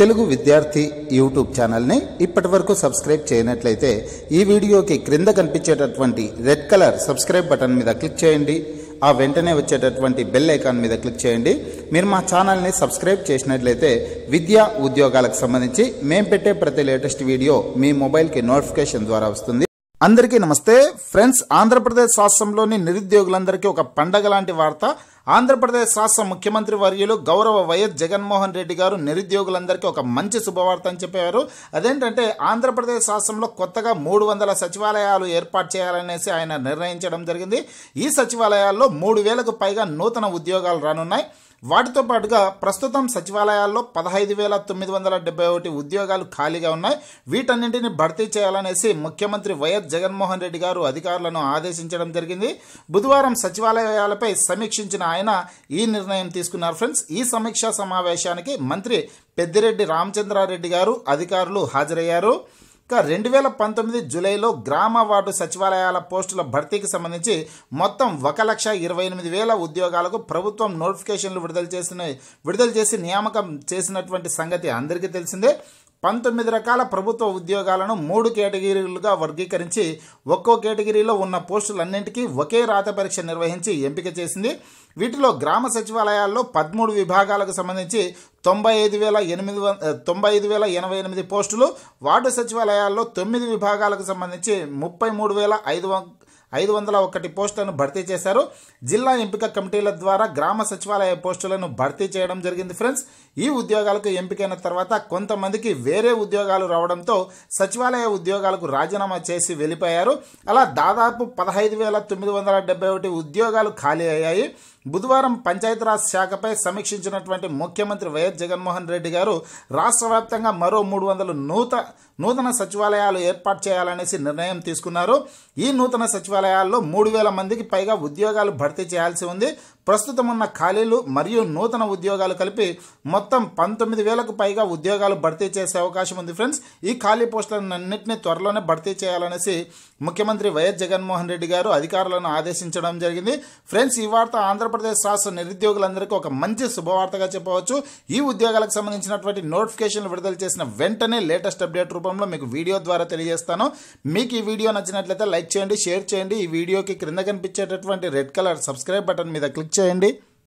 తెలుగు విద్యార్థి యూట్యూబ్ ఛానల్ని ఇప్పటి వరకు సబ్స్క్రైబ్ చేయనట్లయితే ఈ వీడియోకి క్రింద కనిపించేటటువంటి రెడ్ కలర్ సబ్స్క్రైబ్ బటన్ మీద క్లిక్ చేయండి. ఆ వెంటనే వచ్చేటటువంటి బెల్ ఐకాన్ మీద క్లిక్ చేయండి. మీరు మా ఛానల్ని సబ్స్క్రైబ్ చేసినట్లయితే విద్యా ఉద్యోగాలకు సంబంధించి మేము పెట్టే ప్రతి లేటెస్ట్ వీడియో మీ మొబైల్కి నోటిఫికేషన్ ద్వారా వస్తుంది. అందరికీ నమస్తే. ఫ్రెండ్స్ ఆంధ్రప్రదేశ్ రాష్ట్రంలోని నిరుద్యోగులందరికీ ఒక పండగ లాంటి వార్త. ఆంధ్రప్రదేశ్ రాష్ట్ర ముఖ్యమంత్రి వర్యులు గౌరవ వైఎస్ జగన్మోహన్ రెడ్డి గారు నిరుద్యోగులందరికీ ఒక మంచి శుభవార్త అని చెప్పారు. అదేంటంటే ఆంధ్రప్రదేశ్ రాష్ట్రంలో కొత్తగా మూడు వందల సచివాలయాలు ఏర్పాటు చేయాలనేసి ఆయన నిర్ణయించడం జరిగింది. ఈ సచివాలయాల్లో మూడు వేలకు పైగా నూతన ఉద్యోగాలు రానున్నాయి. వాటితో పాటుగా ప్రస్తుతం సచివాలయాల్లో పదహైదు వేల తొమ్మిది వందల డెబ్బై ఒకటి ఉద్యోగాలు ఖాళీగా ఉన్నాయి. వీటన్నింటిని భర్తీ చేయాలనేసి ముఖ్యమంత్రి వైఎస్ జగన్మోహన్ రెడ్డి గారు అధికారులను ఆదేశించడం జరిగింది. బుధవారం సచివాలయాలపై సమీక్షించిన ఆయన ఈ నిర్ణయం తీసుకున్నారు ఫ్రెండ్స్. ఈ సమీక్షా సమావేశానికి మంత్రి పెద్దిరెడ్డి రామచంద్రారెడ్డి గారు అధికారులు హాజరయ్యారు. ఇక రెండు వేల పంతొమ్మిది జూలైలో గ్రామ వార్డు సచివాలయాల పోస్టుల భర్తీకి సంబంధించి మొత్తం ఒక లక్ష ఇరవై ఎనిమిది వేల ఉద్యోగాలకు ప్రభుత్వం నోటిఫికేషన్లు విడుదల చేసిన విడుదల చేసి నియామకం చేసినటువంటి సంగతి అందరికీ తెలిసిందే. పంతొమ్మిది రకాల ప్రభుత్వ ఉద్యోగాలను మూడు కేటగిరీలుగా వర్గీకరించి ఒక్కో కేటగిరీలో ఉన్న పోస్టులన్నింటికీ ఒకే రాత పరీక్ష నిర్వహించి ఎంపిక చేసింది. వీటిలో గ్రామ సచివాలయాల్లో పదమూడు విభాగాలకు సంబంధించి తొంభై ఐదు వేల ఎనిమిది వం- తొంభై ఐదు వేల ఎనభై ఎనిమిది పోస్టులు వార్డు సచివాలయాల్లో తొమ్మిది విభాగాలకు సంబంధించి ముప్పై మూడు వేల ఐదు వం- ఐదు వందల ఒకటి పోస్టులను భర్తీ చేశారు. జిల్లా ఎంపిక కమిటీల ద్వారా గ్రామ సచివాలయ పోస్టులను భర్తీ చేయడం జరిగింది ఫ్రెండ్స్. ఈ ఉద్యోగాలకు ఎంపికైన తర్వాత కొంతమందికి వేరే ఉద్యోగాలు రావడంతో సచివాలయ ఉద్యోగాలకు రాజీనామా చేసి వెళ్ళిపోయారు. అలా దాదాపు పదహైదు వేల తొమ్మిది వందల డెబ్బై ఒకటి ఉద్యోగాలు ఖాళీ అయ్యాయి. బుధవారం పంచాయతీరాజ్ శాఖపై సమీక్షించినటువంటి ముఖ్యమంత్రి వైఎస్ జగన్మోహన్ రెడ్డి గారు రాష్ట్ర వ్యాప్తంగా మరో మూడు వందలు నూత నూతన సచివాలయాలు ఏర్పాటు చేయాలనేసి నిర్ణయం తీసుకున్నారు. ఈ నూతన సచివాలయాల్లో మూడు వేల మందికి పైగా ఉద్యోగాలు భర్తీ చేయాల్సి ఉంది. ప్రస్తుతం ఉన్న ఖాళీలు మరియు నూతన ఉద్యోగాలు కలిపి మొత్తం పంతొమ్మిది వేలకు పైగా ఉద్యోగాలు భర్తీ చేసే అవకాశం ఉంది ఫ్రెండ్స్. ఈ ఖాళీ పోస్టులన్నింటినీ త్వరలోనే భర్తీ చేయాలనేసి ముఖ్యమంత్రి వైఎస్ జగన్మోహన్ రెడ్డి గారు అధికారులను ఆదేశించడం జరిగింది. ఫ్రెండ్స్ ఈ వార్త ఆంధ్రప్రదేశ్ రాష్ట్ర నిరుద్యోగులందరికీ ఒక మంచి శుభవార్తగా చెప్పవచ్చు. ఈ ఉద్యోగాలకు సంబంధించినటువంటి నోటిఫికేషన్లు విడుదల చేసిన వెంటనే లేటెస్ట్ అప్డేట్ రూపంలో మీకు వీడియో ద్వారా తెలియజేస్తాను. మీకు ఈ వీడియో నచ్చినట్లయితే లైక్ చేయండి షేర్ చేయండి. ఈ వీడియోకి క్రింద కనిపించేటటువంటి రెడ్ కలర్ సబ్స్క్రైబ్ బటన్ మీద క్లిక్ చేయండి